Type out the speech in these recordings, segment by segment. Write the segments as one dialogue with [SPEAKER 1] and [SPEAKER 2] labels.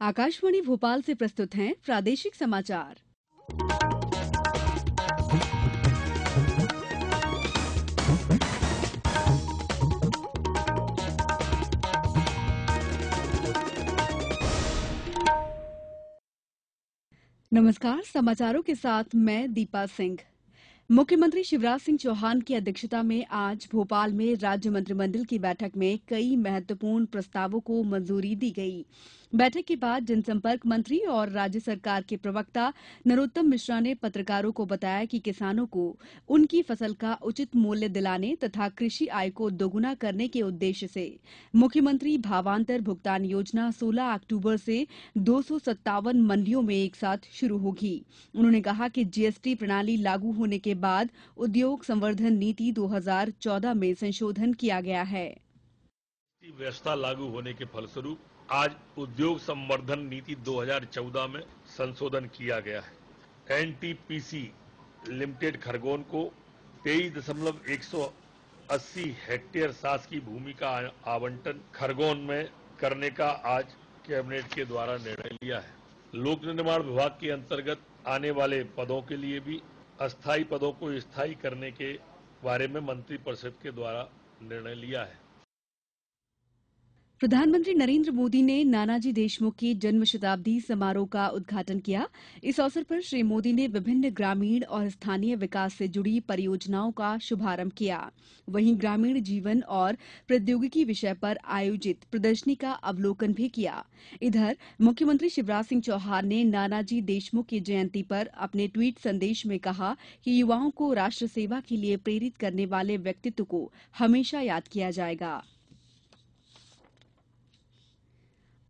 [SPEAKER 1] आकाशवाणी भोपाल से प्रस्तुत हैं प्रादेशिक समाचार। नमस्कार, समाचारों के साथ मैं दीपा सिंह। मुख्यमंत्री शिवराज सिंह चौहान की अध्यक्षता में आज भोपाल में राज्य मंत्रिमंडल की बैठक में कई महत्वपूर्ण प्रस्तावों को मंजूरी दी गई। बैठक के बाद जनसंपर्क मंत्री और राज्य सरकार के प्रवक्ता नरोत्तम मिश्रा ने पत्रकारों को बताया कि किसानों को उनकी फ़सल का उचित मूल्य दिलाने तथा कृषि आय को दोगुना करने के उद्देश्य से मुख्यमंत्री भावांतर भुगतान योजना 16 अक्टूबर से दो सौ सत्तावन मंडियों में एक साथ शुरू होगी। उन्होंने कहा कि जीएसटी प्रणाली लागू होने के बाद उद्योग संवर्धन नीति 2014 में संशोधन किया गया है।
[SPEAKER 2] व्यवस्था लागू होने के फलस्वरूप आज उद्योग संवर्धन नीति 2014 में संशोधन किया गया है। एनटीपीसी लिमिटेड खरगोन को तेईस दशमलव एक सौ अस्सी हेक्टेयर सास की भूमि का आवंटन खरगोन में करने का आज कैबिनेट के द्वारा निर्णय लिया है। लोक निर्माण विभाग के अंतर्गत आने वाले पदों के लिए भी अस्थायी पदों को स्थायी करने के बारे में मंत्रिपरिषद के द्वारा निर्णय लिया है।
[SPEAKER 1] प्रधानमंत्री नरेंद्र मोदी ने नानाजी देशमुख के जन्म शताब्दी समारोह का उद्घाटन किया। इस अवसर पर श्री मोदी ने विभिन्न ग्रामीण और स्थानीय विकास से जुड़ी परियोजनाओं का शुभारंभ किया। वहीं ग्रामीण जीवन और प्रौद्योगिकी विषय पर आयोजित प्रदर्शनी का अवलोकन भी किया। इधर, मुख्यमंत्री शिवराज सिंह चौहान ने नानाजी देशमुख की जयंती पर अपने ट्वीट संदेश में कहा कि युवाओं को राष्ट्र सेवा के लिए प्रेरित करने वाले व्यक्तित्व को हमेशा याद किया जाएगा।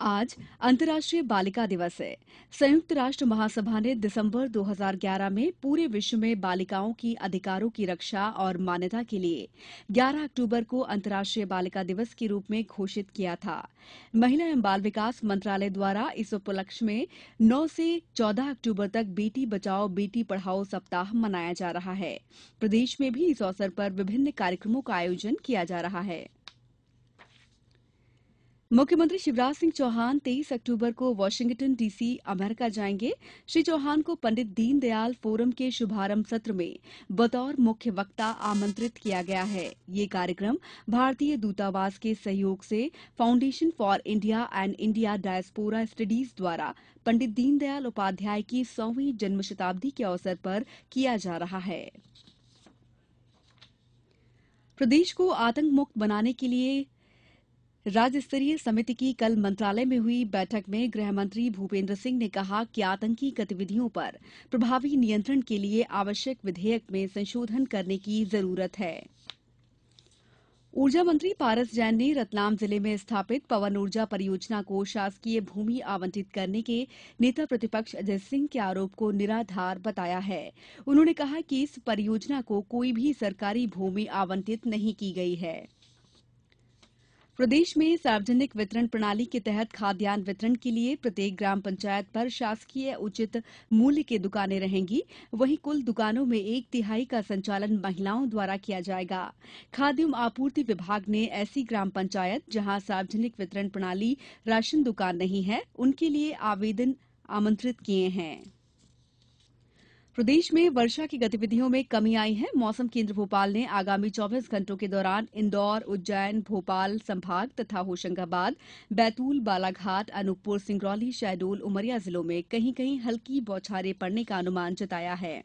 [SPEAKER 1] आज अंतर्राष्ट्रीय बालिका दिवस है। संयुक्त राष्ट्र महासभा ने दिसंबर 2011 में पूरे विश्व में बालिकाओं की अधिकारों की रक्षा और मान्यता के लिए 11 अक्टूबर को अंतर्राष्ट्रीय बालिका दिवस के रूप में घोषित किया था। महिला एवं बाल विकास मंत्रालय द्वारा इस उपलक्ष्य में 9 से 14 अक्टूबर तक बेटी बचाओ, बेटी पढ़ाओ सप्ताह मनाया जा रहा है। प्रदेश में भी इस अवसर पर विभिन्न कार्यक्रमों का आयोजन किया जा रहा है। मुख्यमंत्री शिवराज सिंह चौहान 23 अक्टूबर को वाशिंगटन डीसी अमेरिका जाएँगे। श्री चौहान को पंडित दीनदयाल फोरम के शुभारंभ सत्र में बतौर मुख्य वक्ता आमंत्रित किया गया है। ये कार्यक्रम भारतीय दूतावास के सहयोग से foundation for India and India diaspora studies द्वारा पंडित दीनदयाल उपाध्याय की सौवीं जन्म शताब्दी के अवसर पर किया जा रहा है। प्रदेश को आतंक मुक्त बनाने के लिए राज्य स्तरीय समिति की कल मंत्रालय में हुई बैठक में गृह मंत्री भूपेंद्र सिंह ने कहा कि आतंकी गतिविधियों पर प्रभावी नियंत्रण के लिए आवश्यक विधेयक में संशोधन करने की ज़रूरत है। ऊर्जा मंत्री पारस जैन ने रतलाम ज़िले में स्थापित पवन ऊर्जा परियोजना को शासकीय भूमि आवंटित करने के नेता प्रतिपक्ष अजय सिंह के आरोप को निराधार बताया है। उन्होंने कहा कि इस परियोजना को कोई भी सरकारी भूमि आवंटित नहीं की गई है। प्रदेश में सार्वजनिक वितरण प्रणाली के तहत खाद्यान्न वितरण के लिए प्रत्येक ग्राम पंचायत पर शासकीय उचित मूल्य की दुकानें रहेंगी। वहीं कुल दुकानों में एक तिहाई का संचालन महिलाओं द्वारा किया जाएगा। खाद्य एवं आपूर्ति विभाग ने ऐसी ग्राम पंचायत जहाँ सार्वजनिक वितरण प्रणाली राशन दुकान नहीं है, उनके लिए आवेदन आमंत्रित किए हैं। प्रदेश में वर्षा की गतिविधियों में कमी आई है। मौसम केंद्र भोपाल ने आगामी 24 घंटों के दौरान इंदौर, उज्जैन, भोपाल, संभाग तथा होशंगाबाद, बैतूल, बालाघाट, अनूपपुर, सिंगरौली, शहडोल, उमरिया जिलों में कहीं कहीं हल्की बौछारें पड़ने का अनुमान जताया है।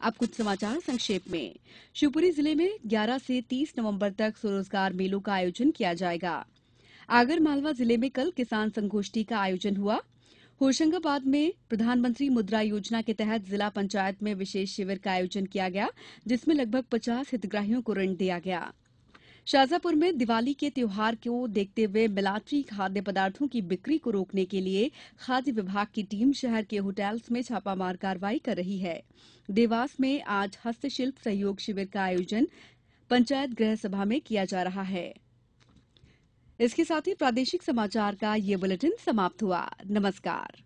[SPEAKER 1] अब कुछ समाचार संक्षेप में। शिवपुरी ज़िले में 11 से 30 नवंबर तक स्वरोजगार मेलों का आयोजन किया जाएगा। आगर मालवा ज़िले में कल किसान संगोष्ठी का आयोजन हुआ। होशंगाबाद में प्रधानमंत्री मुद्रा योजना के तहत जिला पंचायत में विशेष शिविर का आयोजन किया गया, जिसमें लगभग पचास हितग्राहियों को ऋण दिया गया। शाजापुर में दिवाली के त्योहार को देखते हुए मिलाट्री खाद्य पदार्थों की बिक्री को रोकने के लिए खाद्य विभाग की टीम शहर के होटल्स में छापामार कार्रवाई कर रही है। देवास में आज हस्तशिल्प सहयोग शिविर का आयोजन पंचायत गृह सभा में किया जा रहा है। इसके साथ ही प्रादेशिक समाचार का ये बुलेटिन समाप्त हुआ। नमस्कार।